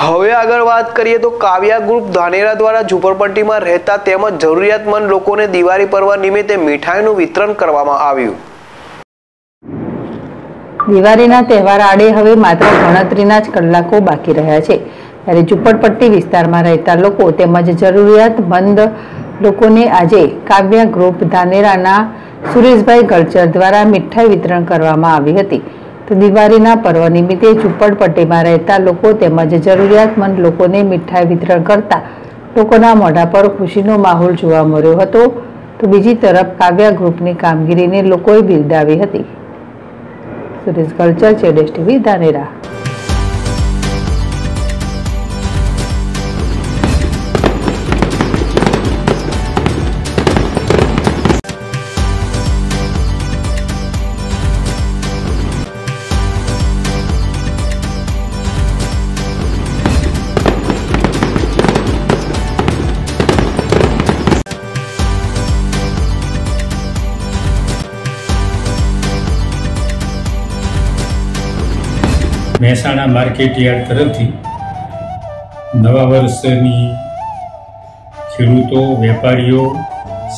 હવે આગળ વાત કરીએ તો કાવ્યા ગ્રુપ ધાનેરા દ્વારા ઝુંપડપટ્ટીમાં રહેતા તેમજ જરૂરિયાતમંદ લોકોને દિવાળી પર્વ નિમિત્તે મીઠાઈનું વિતરણ કરવામાં આવ્યું. દિવાળીના તહેવાર આડે હવે માત્ર ગણતરીના જ કલાકો બાકી રહ્યા છે. ત્યારે ઝુંપડપટ્ટી વિસ્તારમાં રહેતા લોકો તેમજ જરૂરિયાતમંદ લોકોને આજે કાવ્યા ગ્રુપ ધાનેરાના સુરેશભાઈ ગળચર દ્વારા મીઠાઈ વિતરણ કરવામાં આવી હતી. તો દિવાળીના પર્વ નિમિત્તે ઝુંપડપટ્ટીમાં રહેતા લોકો તેમજ જરૂરિયાતમંદ લોકોને મીઠાઈ વિતરણ કરતા લોકોના મોઢા પર ખુશીનો માહોલ જોવા મળ્યો હતો. તો બીજી તરફ કાવ્યા ગ્રુપની કામગીરીને લોકોએ બિરદાવી હતી. સુરેશ કલ્ચર ચેડેશ TV, Dhanera. Mehsana market yard તરફથી નવા વર્ષની ખેડૂતો, વેપારીઓ,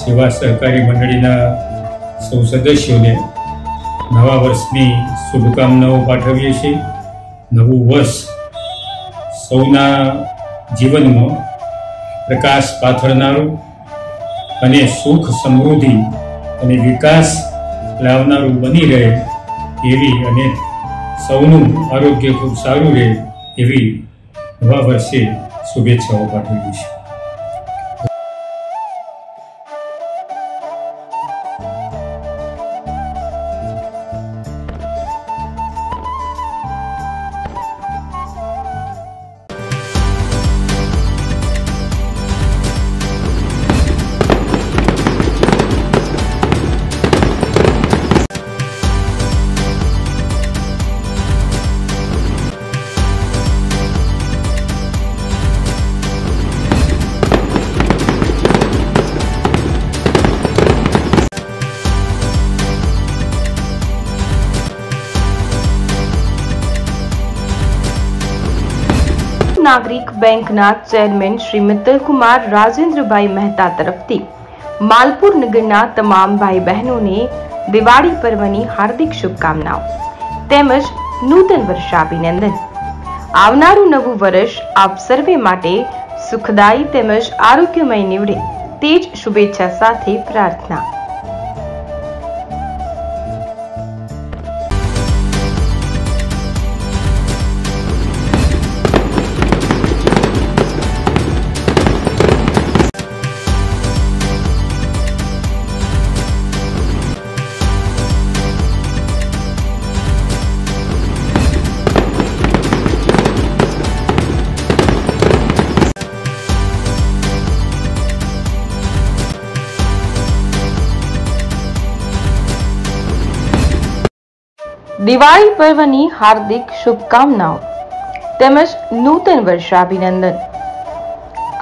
સેવા સહકારી મંડળીના સૌ સદસ્યોને નવા વર્ષની શુભકામનાઓ પાઠવીએ છીએ. નવું વર્ષ સૌના જીવનમાં પ્રકાશ પાથરનારું અને સુખ સમૃદ્ધિ અને વિકાસ લાવનારું બની રહે એવી અને સૌનું આરોગ્ય ખૂબ સારું રહે એવી નવા વર્ષે શુભેચ્છાઓ પાઠવી છે નાગરિક બેંકના ચેરમેન શ્રી મિત્તલકુમાર રાજેન્દ્રભાઈ મહેતા તરફથી માલપુર નગરના તમામ ભાઈ બહેનોને દિવાળી પર્વની હાર્દિક શુભકામનાઓ તેમજ નૂતન વર્ષાભિનંદન. આવનારું નવું વર્ષ આપ સર્વે માટે સુખદાયી તેમજ આરોગ્યમય નીવડે તે જ શુભેચ્છા સાથે પ્રાર્થના. દિવાળી પર્વની હાર્દિક શુભકામનાઓ તેમજ નૂતન વર્ષાભિનંદન.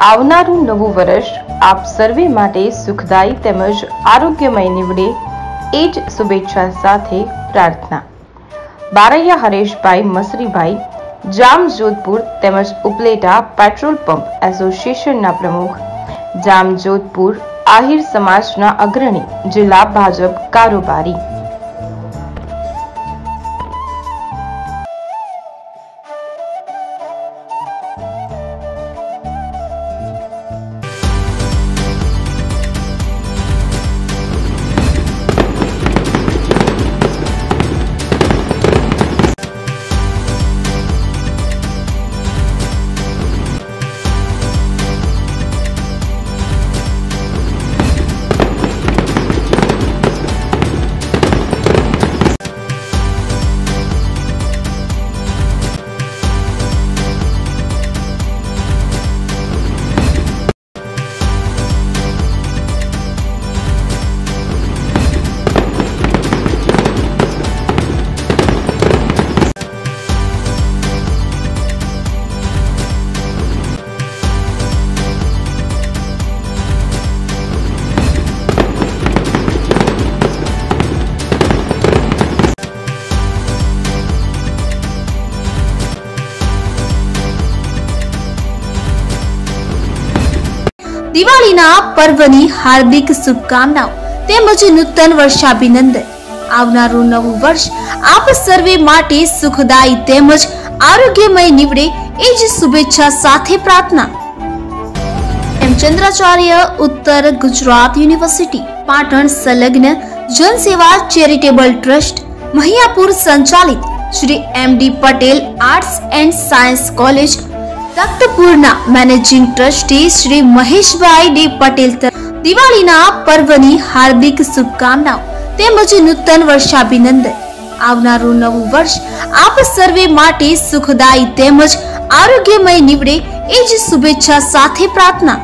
આવનારું નવું વર્ષ આપ સર્વે માટે સુખદાયી તેમજ આરોગ્યમય નીવડે એ જ શુભેચ્છા સાથે પ્રાર્થના. બારૈયા હરેશભાઈ મસરીભાઈ, જામ જોધપુર તેમજ ઉપલેટા પેટ્રોલ પંપ એસોસિએશનના પ્રમુખ, જામ જોધપુર આહિર સમાજના અગ્રણી જિલ્લા ભાજપ કારોબારી. દિવાળીના પર્વની હાર્દિક શુભકામનાઓ તેમજ નૂતન વર્ષાભિનંદન. આવનારું નવું વર્ષ આપ સર્વે માટે સુખદાયી તેમજ આરોગ્યમય નીવડે એ જ શુભેચ્છા સાથે પ્રાર્થના. હેમચંદ્રાચાર્ય ઉત્તર ગુજરાત યુનિવર્સિટી, પાટણ સંલગ્ન જનસેવા ચેરિટેબલ ટ્રસ્ટ, મહિયાપુર સંચાલિત Shri M D Patel arts and science college તખ્તપુરના managing trustee Shri Maheshbhai D Patel દિવાળીના પર્વની હાર્દિક શુભકામનાઓ તેમજ નૂતન વર્ષાભિનંદન. આવનારું નવું વર્ષ આપ સર્વે માટે સુખદાયી તેમજ આરોગ્યમય નીવડે એ જ શુભેચ્છા સાથે પ્રાર્થના.